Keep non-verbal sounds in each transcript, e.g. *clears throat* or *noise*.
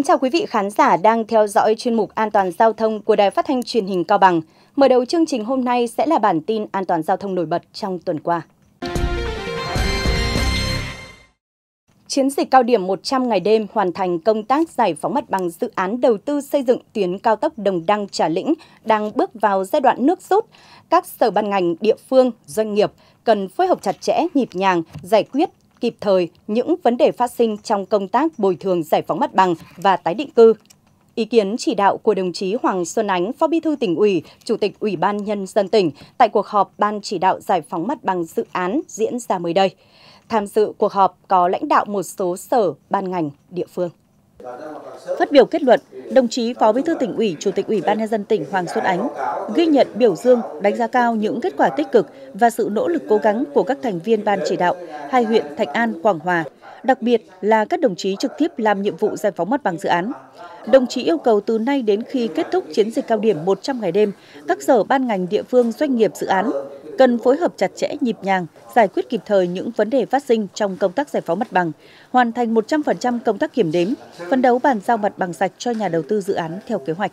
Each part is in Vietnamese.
Kính chào quý vị khán giả đang theo dõi chuyên mục An toàn giao thông của Đài Phát thanh Truyền hình Cao Bằng. Mở đầu chương trình hôm nay sẽ là bản tin an toàn giao thông nổi bật trong tuần qua. Chiến dịch cao điểm 100 ngày đêm hoàn thành công tác giải phóng mặt bằng dự án đầu tư xây dựng tuyến cao tốc Đồng Đăng Trà Lĩnh đang bước vào giai đoạn nước rút. Các sở ban ngành, địa phương, doanh nghiệp cần phối hợp chặt chẽ, nhịp nhàng, giải quyết kịp thời những vấn đề phát sinh trong công tác bồi thường giải phóng mặt bằng và tái định cư. Ý kiến chỉ đạo của đồng chí Hoàng Xuân Ánh, Phó Bí thư tỉnh ủy, Chủ tịch Ủy ban Nhân dân tỉnh tại cuộc họp Ban chỉ đạo giải phóng mặt bằng dự án diễn ra mới đây. Tham dự cuộc họp có lãnh đạo một số sở, ban ngành, địa phương. Phát biểu kết luận, đồng chí Phó Bí thư tỉnh ủy, Chủ tịch Ủy ban nhân dân tỉnh Hoàng Xuân Ánh ghi nhận biểu dương, đánh giá cao những kết quả tích cực và sự nỗ lực cố gắng của các thành viên ban chỉ đạo hai huyện Thạch An, Quảng Hòa, đặc biệt là các đồng chí trực tiếp làm nhiệm vụ giải phóng mặt bằng dự án. Đồng chí yêu cầu từ nay đến khi kết thúc chiến dịch cao điểm 100 ngày đêm, các sở ban ngành địa phương doanh nghiệp dự án cần phối hợp chặt chẽ nhịp nhàng, giải quyết kịp thời những vấn đề phát sinh trong công tác giải phóng mặt bằng, hoàn thành 100% công tác kiểm đếm, phấn đấu bàn giao mặt bằng sạch cho nhà đầu tư dự án theo kế hoạch.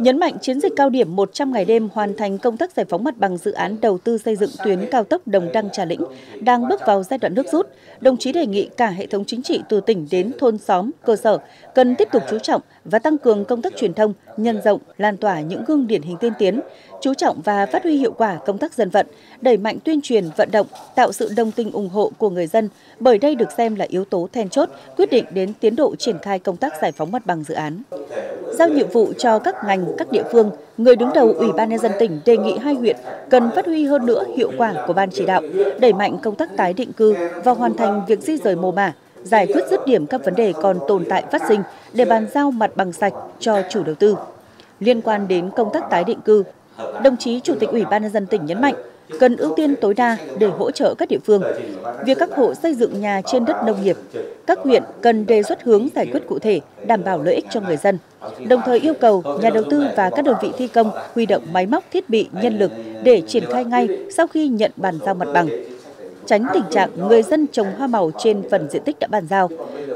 Nhấn mạnh chiến dịch cao điểm 100 ngày đêm hoàn thành công tác giải phóng mặt bằng dự án đầu tư xây dựng tuyến cao tốc Đồng Đăng Trà Lĩnh đang bước vào giai đoạn nước rút, đồng chí đề nghị cả hệ thống chính trị từ tỉnh đến thôn xóm, cơ sở cần tiếp tục chú trọng và tăng cường công tác truyền thông, nhân rộng, lan tỏa những gương điển hình tiên tiến, chú trọng và phát huy hiệu quả công tác dân vận, đẩy mạnh tuyên truyền vận động, tạo sự đồng tình ủng hộ của người dân, bởi đây được xem là yếu tố then chốt quyết định đến tiến độ triển khai công tác giải phóng mặt bằng dự án. Giao nhiệm vụ cho các ngành, các địa phương, người đứng đầu Ủy ban nhân dân tỉnh đề nghị hai huyện cần phát huy hơn nữa hiệu quả của ban chỉ đạo, đẩy mạnh công tác tái định cư và hoàn thành việc di rời mồ mả, giải quyết dứt điểm các vấn đề còn tồn tại phát sinh để bàn giao mặt bằng sạch cho chủ đầu tư. Liên quan đến công tác tái định cư, đồng chí Chủ tịch Ủy ban nhân dân tỉnh nhấn mạnh cần ưu tiên tối đa để hỗ trợ các địa phương. Việc các hộ xây dựng nhà trên đất nông nghiệp, các huyện cần đề xuất hướng giải quyết cụ thể, đảm bảo lợi ích cho người dân. Đồng thời yêu cầu nhà đầu tư và các đơn vị thi công huy động máy móc thiết bị, nhân lực để triển khai ngay sau khi nhận bàn giao mặt bằng. Tránh tình trạng người dân trồng hoa màu trên phần diện tích đã bàn giao,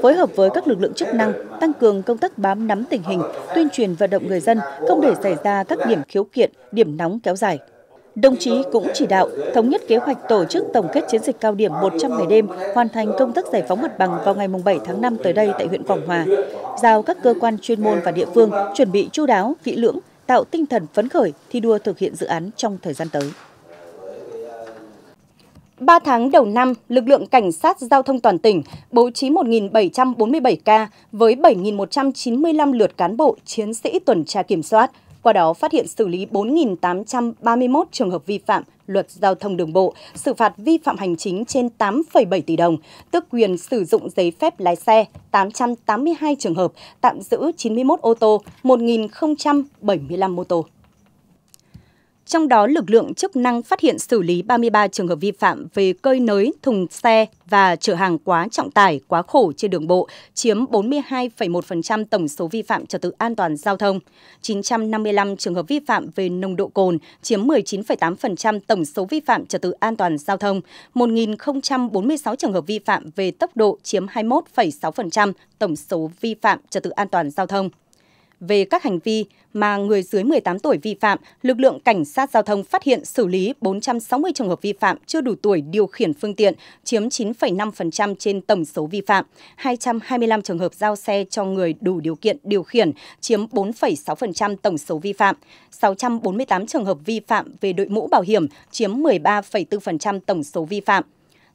phối hợp với các lực lượng chức năng tăng cường công tác bám nắm tình hình, tuyên truyền vận động người dân không để xảy ra các điểm khiếu kiện, điểm nóng kéo dài. Đồng chí cũng chỉ đạo thống nhất kế hoạch tổ chức tổng kết chiến dịch cao điểm 100 ngày đêm hoàn thành công tác giải phóng mặt bằng vào ngày 7 tháng 5 tới đây tại huyện Quảng Hòa. Giao các cơ quan chuyên môn và địa phương chuẩn bị chu đáo, kỹ lưỡng, tạo tinh thần phấn khởi thi đua thực hiện dự án trong thời gian tới. 3 tháng đầu năm, lực lượng cảnh sát giao thông toàn tỉnh bố trí 1.747 ca với 7.195 lượt cán bộ, chiến sĩ tuần tra kiểm soát, qua đó phát hiện xử lý 4.831 trường hợp vi phạm luật giao thông đường bộ, xử phạt vi phạm hành chính trên 8,7 tỷ đồng, tước quyền sử dụng giấy phép lái xe 882 trường hợp, tạm giữ 91 ô tô, 1.075 mô tô. Trong đó, lực lượng chức năng phát hiện xử lý 33 trường hợp vi phạm về cơi nới, thùng xe và chở hàng quá trọng tải, quá khổ trên đường bộ, chiếm 42,1% tổng số vi phạm trật tự an toàn giao thông. 955 trường hợp vi phạm về nồng độ cồn, chiếm 19,8% tổng số vi phạm trật tự an toàn giao thông. 1.046 trường hợp vi phạm về tốc độ, chiếm 21,6% tổng số vi phạm trật tự an toàn giao thông về các hành vi mà người dưới 18 tuổi vi phạm, lực lượng cảnh sát giao thông phát hiện xử lý 460 trường hợp vi phạm chưa đủ tuổi điều khiển phương tiện, chiếm 9,5% trên tổng số vi phạm, 225 trường hợp giao xe cho người đủ điều kiện điều khiển, chiếm 4,6% tổng số vi phạm, 648 trường hợp vi phạm về đội mũ bảo hiểm, chiếm 13,4% tổng số vi phạm.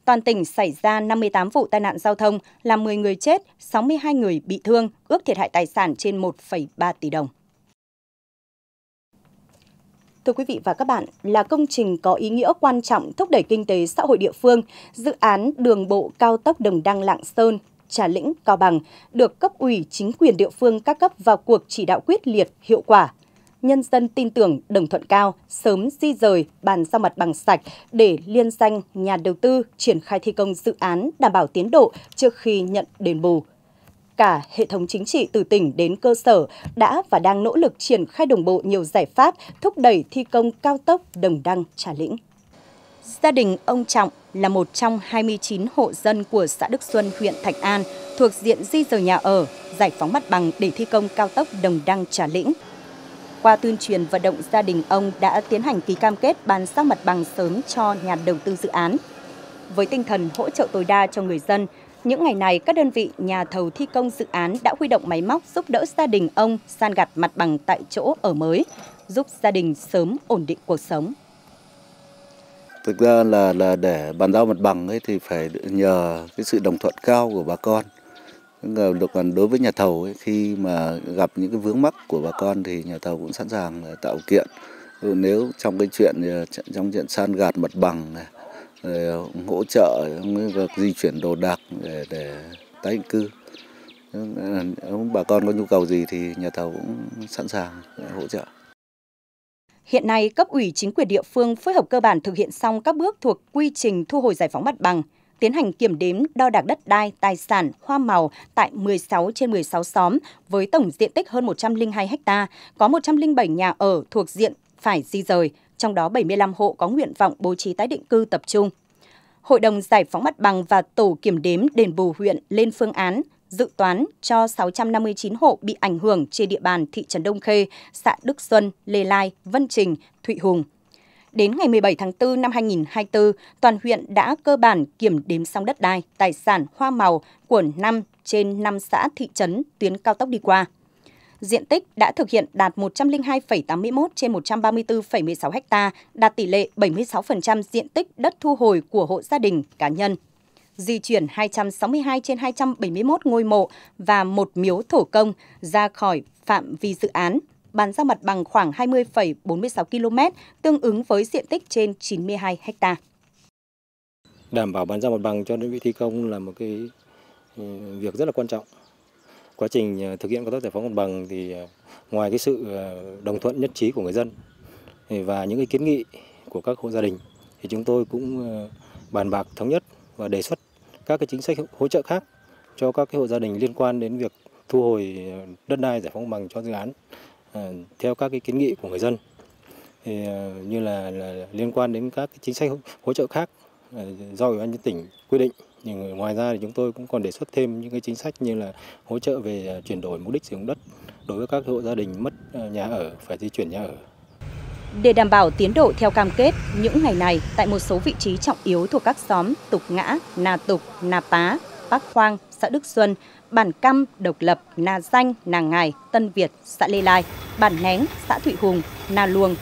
Toàn tỉnh xảy ra 58 vụ tai nạn giao thông, làm 10 người chết, 62 người bị thương, ước thiệt hại tài sản trên 1,3 tỷ đồng. Thưa quý vị và các bạn, là công trình có ý nghĩa quan trọng thúc đẩy kinh tế xã hội địa phương, dự án đường bộ cao tốc Đồng Đăng Lạng Sơn, Trà Lĩnh, Cao Bằng được cấp ủy chính quyền địa phương các cấp vào cuộc chỉ đạo quyết liệt, hiệu quả, nhân dân tin tưởng đồng thuận cao, sớm di rời, bàn giao mặt bằng sạch để liên danh nhà đầu tư triển khai thi công dự án đảm bảo tiến độ trước khi nhận đền bù. Cả hệ thống chính trị từ tỉnh đến cơ sở đã và đang nỗ lực triển khai đồng bộ nhiều giải pháp thúc đẩy thi công cao tốc Đồng Đăng Trà Lĩnh. Gia đình ông Trọng là một trong 29 hộ dân của xã Đức Xuân, huyện Thạch An thuộc diện di rời nhà ở, giải phóng mặt bằng để thi công cao tốc Đồng Đăng Trà Lĩnh. Qua tuyên truyền vận động gia đình ông đã tiến hành ký cam kết bàn giao mặt bằng sớm cho nhà đầu tư dự án. Với tinh thần hỗ trợ tối đa cho người dân, những ngày này các đơn vị nhà thầu thi công dự án đã huy động máy móc giúp đỡ gia đình ông san gạt mặt bằng tại chỗ ở mới, giúp gia đình sớm ổn định cuộc sống. Thực ra là là để bàn giao mặt bằng ấy thì phải nhờ cái sự đồng thuận cao của bà con. Còn đối với nhà thầu ấy, khi mà gặp những cái vướng mắc của bà con thì nhà thầu cũng sẵn sàng tạo kiện. Nếu trong cái chuyện ờ, trong chuyện san gạt mặt bằng này, hỗ trợ việc di chuyển đồ đạc để, để tái định cư. Ờ, nếu bà con có nhu cầu gì thì nhà thầu cũng sẵn sàng hỗ trợ. Hiện nay, cấp ủy chính quyền địa phương phối hợp cơ bản thực hiện xong các bước thuộc quy trình thu hồi giải phóng mặt bằng, tiến hành kiểm đếm đo đạc đất đai, tài sản, hoa màu tại 16 trên 16 xóm với tổng diện tích hơn 102 ha, có 107 nhà ở thuộc diện phải di rời, trong đó 75 hộ có nguyện vọng bố trí tái định cư tập trung. Hội đồng giải phóng mặt bằng và tổ kiểm đếm đền bù huyện lên phương án dự toán cho 659 hộ bị ảnh hưởng trên địa bàn thị trấn Đông Khê, xã Đức Xuân, Lê Lai, Vân Trình, Thụy Hùng. Đến ngày 17 tháng 4 năm 2024, toàn huyện đã cơ bản kiểm đếm xong đất đai, tài sản, hoa màu của 5 trên 5 xã thị trấn tuyến cao tốc đi qua. Diện tích đã thực hiện đạt 102,81 trên 134,16 ha, đạt tỷ lệ 76% diện tích đất thu hồi của hộ gia đình, cá nhân di chuyển 262 trên 271 ngôi mộ và một miếu thổ công ra khỏi phạm vi dự án, bàn giao mặt bằng khoảng 20,46 km, tương ứng với diện tích trên 92 ha. Đảm bảo bàn giao mặt bằng cho đơn vị thi công là một cái ừ, việc rất là quan trọng. Quá trình ờ, thực hiện công tác giải phóng mặt bằng thì ờ, ngoài cái sự ờ, đồng thuận nhất trí của người dân và những cái kiến nghị của các hộ gia đình thì chúng tôi cũng bàn bạc thống nhất và đề xuất các cái chính sách hỗ trợ khác cho các cái hộ gia đình liên quan đến việc thu hồi đất đai giải phóng bằng cho dự án À, theo các cái kiến nghị của người dân. Thì à, như là, là liên quan đến các cái chính sách hỗ trợ khác à, do ủy ban nhân tỉnh quy định. Nhưng ngoài ra thì chúng tôi cũng còn đề xuất thêm những cái chính sách như là hỗ trợ về chuyển đổi mục đích sử dụng đất đối với các hộ gia đình mất nhà ở phải di chuyển nhà ở. Để đảm bảo tiến độ theo cam kết, những ngày này tại một số vị trí trọng yếu thuộc các xóm Tục Ngã, Nà Tục, Nà Pá, Bắc Khoang, xã Đức Xuân, Bản Căm, Độc Lập, Nà Danh, Nà Ngài, Tân Việt, xã Lê Lai, Bản Nén, xã Thụy Hùng, Nà Luông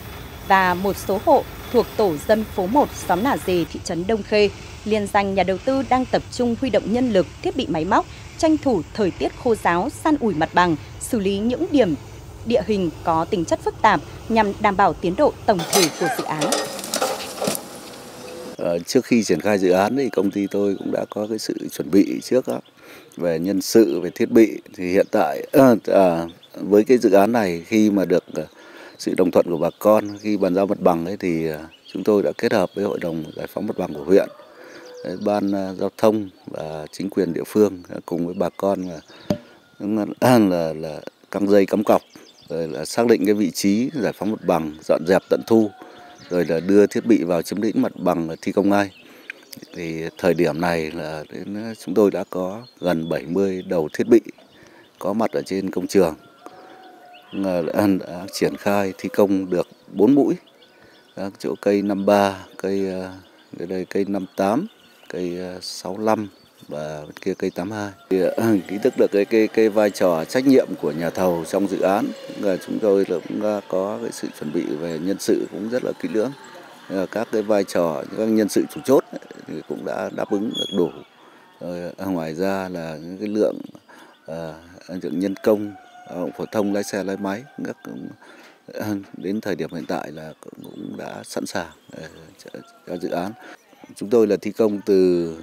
và một số hộ thuộc tổ dân phố 1 xóm Nà Dề, thị trấn Đông Khê, liên danh nhà đầu tư đang tập trung huy động nhân lực, thiết bị máy móc, tranh thủ thời tiết khô giáo, san ủi mặt bằng, xử lý những điểm địa hình có tính chất phức tạp nhằm đảm bảo tiến độ tổng thể của dự án. Ờ, trước khi triển khai dự án thì công ty tôi cũng đã có cái sự chuẩn bị trước đó, về nhân sự về thiết bị thì hiện tại à, à, với cái dự án này khi mà được ờ, sự đồng thuận của bà con khi bàn giao mặt bằng ấy thì chúng tôi đã kết hợp với hội đồng giải phóng mặt bằng của huyện ban giao thông và chính quyền địa phương cùng với bà con là là, là căng dây cắm cọc rồi là xác định cái vị trí giải phóng mặt bằng dọn dẹp tận thu rồi là đưa thiết bị vào chiếm lĩnh mặt bằng thi công ngay thì thời điểm này là đến ờ, chúng tôi đã có gần 70 đầu thiết bị có mặt ở trên công trường đã, đã triển khai thi công được 4 mũi các chỗ cây 53 cây ờ, đây, cây 58 cây ờ, 65 và bên kia cây 82. Thì, ý thức được cái cái cái vai trò trách nhiệm của nhà thầu trong dự án là chúng tôi cũng có cái sự chuẩn bị về nhân sự cũng rất là kỹ lưỡng. Các cái vai trò các nhân sự chủ chốt thì cũng đã đáp ứng được đủ. Rồi, ngoài ra là những cái lượng uh, nhân công ờ, phổ thông lái xe lái máy các đến thời điểm hiện tại là cũng đã sẵn sàng cho dự án Chúng tôi là thi công từ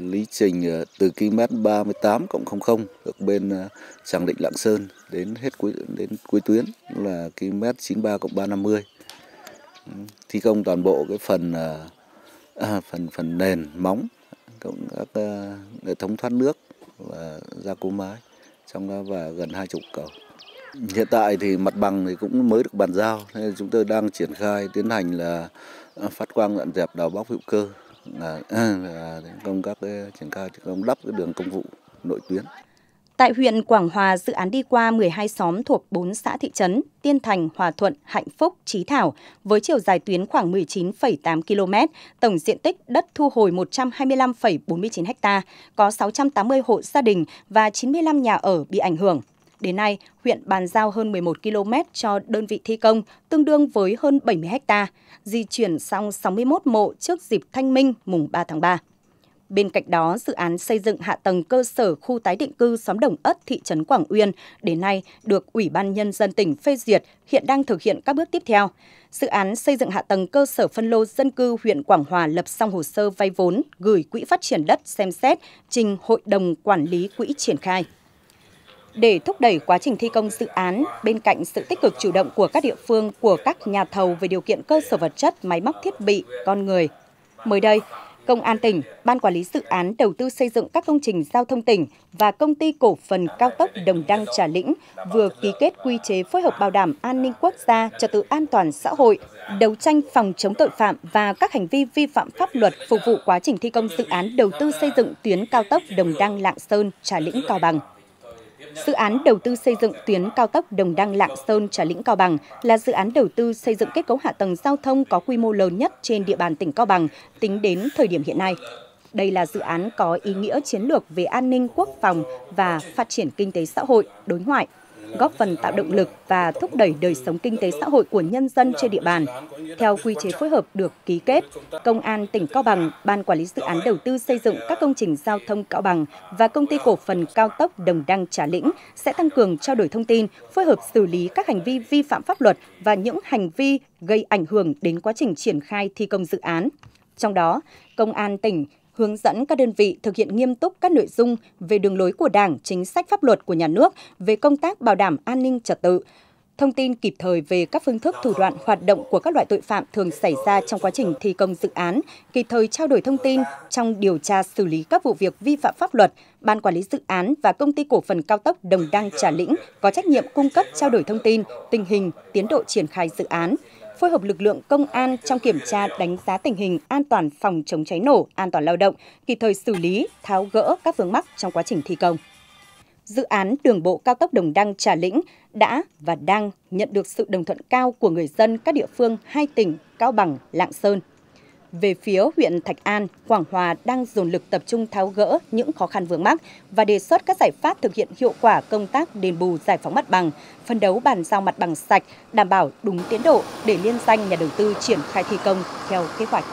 lý trình từ km 38 cộng 00 được bên Tràng Định Lạng Sơn đến hết cuối đến cuối tuyến là km 93 cộng 350. Ừ, thi công toàn bộ cái phần à, phần phần nền móng cũng các ờ, hệ thống thoát nước và gia cố mái trong đó và gần hai chục cầu. Hiện tại thì mặt bằng thì cũng mới được bàn giao, nên chúng tôi đang triển khai tiến hành là ờ, phát quang dọn dẹp đào bóc hữu cơ là, *clears throat* là công các ờ, triển khai công đắp cái đường công vụ nội tuyến. Tại huyện Quảng Hòa, dự án đi qua 12 xóm thuộc 4 xã thị trấn Tiên Thành, Hòa Thuận, Hạnh Phúc, Trí Thảo với chiều dài tuyến khoảng 19,8 km, tổng diện tích đất thu hồi 125,49 ha, có 680 hộ gia đình và 95 nhà ở bị ảnh hưởng. Đến nay, huyện bàn giao hơn 11 km cho đơn vị thi công, tương đương với hơn 70 ha, di chuyển xong 61 mộ trước dịp thanh minh mùng 3 tháng 3. Bên cạnh đó, dự án xây dựng hạ tầng cơ sở khu tái định cư xóm Đồng Ất, thị trấn Quảng Uyên đến nay được Ủy ban Nhân dân tỉnh phê duyệt, hiện đang thực hiện các bước tiếp theo. Dự án xây dựng hạ tầng cơ sở phân lô dân cư huyện Quảng Hòa lập xong hồ sơ vay vốn, gửi Quỹ phát triển đất xem xét, trình Hội đồng Quản lý Quỹ triển khai. Để thúc đẩy quá trình thi công dự án, bên cạnh sự tích cực chủ động của các địa phương, của các nhà thầu về điều kiện cơ sở vật chất, máy móc thiết bị, con người. Mới đây, Công an tỉnh, Ban Quản lý Dự án Đầu tư xây dựng các công trình giao thông tỉnh và Công ty Cổ phần Cao tốc Đồng Đăng Trà Lĩnh vừa ký kết quy chế phối hợp bảo đảm an ninh quốc gia, trật tự an toàn xã hội, đấu tranh phòng chống tội phạm và các hành vi vi phạm pháp luật phục vụ quá trình thi công dự án đầu tư xây dựng tuyến cao tốc Đồng Đăng Lạng Sơn Trà Lĩnh Cao Bằng. Dự án đầu tư xây dựng tuyến cao tốc Đồng Đăng Lạng Sơn Trà Lĩnh Cao Bằng là dự án đầu tư xây dựng kết cấu hạ tầng giao thông có quy mô lớn nhất trên địa bàn tỉnh Cao Bằng tính đến thời điểm hiện nay. Đây là dự án có ý nghĩa chiến lược về an ninh quốc phòng và phát triển kinh tế xã hội, đối ngoại, góp phần tạo động lực và thúc đẩy đời sống kinh tế xã hội của nhân dân trên địa bàn. Theo quy chế phối hợp được ký kết, Công an tỉnh Cao Bằng, Ban Quản lý Dự án Đầu tư xây dựng các công trình giao thông Cao Bằng và Công ty Cổ phần Cao tốc Đồng Đăng Trà Lĩnh sẽ tăng cường trao đổi thông tin, phối hợp xử lý các hành vi vi phạm pháp luật và những hành vi gây ảnh hưởng đến quá trình triển khai thi công dự án. Trong đó, Công an tỉnh hướng dẫn các đơn vị thực hiện nghiêm túc các nội dung về đường lối của Đảng, chính sách pháp luật của nhà nước về công tác bảo đảm an ninh trật tự, thông tin kịp thời về các phương thức thủ đoạn hoạt động của các loại tội phạm thường xảy ra trong quá trình thi công dự án, kịp thời trao đổi thông tin trong điều tra xử lý các vụ việc vi phạm pháp luật, Ban quản lý dự án và công ty cổ phần cao tốc Đồng Đăng Trà Lĩnh có trách nhiệm cung cấp trao đổi thông tin, tình hình, tiến độ triển khai dự án phối hợp lực lượng công an trong kiểm tra đánh giá tình hình an toàn phòng chống cháy nổ, an toàn lao động, kịp thời xử lý, tháo gỡ các vướng mắc trong quá trình thi công. Dự án đường bộ cao tốc Đồng Đăng Trà Lĩnh đã và đang nhận được sự đồng thuận cao của người dân các địa phương hai tỉnh Cao Bằng, Lạng Sơn. Về phía huyện Thạch An, Quảng Hòa đang dồn lực tập trung tháo gỡ những khó khăn vướng mắc và đề xuất các giải pháp thực hiện hiệu quả công tác đền bù giải phóng mặt bằng, phân đấu bàn giao mặt bằng sạch, đảm bảo đúng tiến độ để liên danh nhà đầu tư triển khai thi công theo kế hoạch.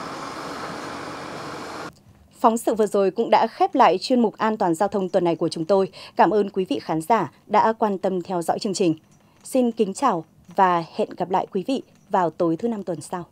Phóng sự vừa rồi cũng đã khép lại chuyên mục an toàn giao thông tuần này của chúng tôi. Cảm ơn quý vị khán giả đã quan tâm theo dõi chương trình. Xin kính chào và hẹn gặp lại quý vị vào tối thứ năm tuần sau.